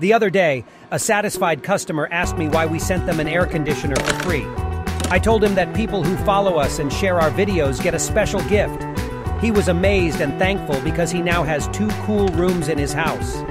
The other day, a satisfied customer asked me why we sent them an air conditioner for free. I told him that people who follow us and share our videos get a special gift. He was amazed and thankful because he now has two cool rooms in his house.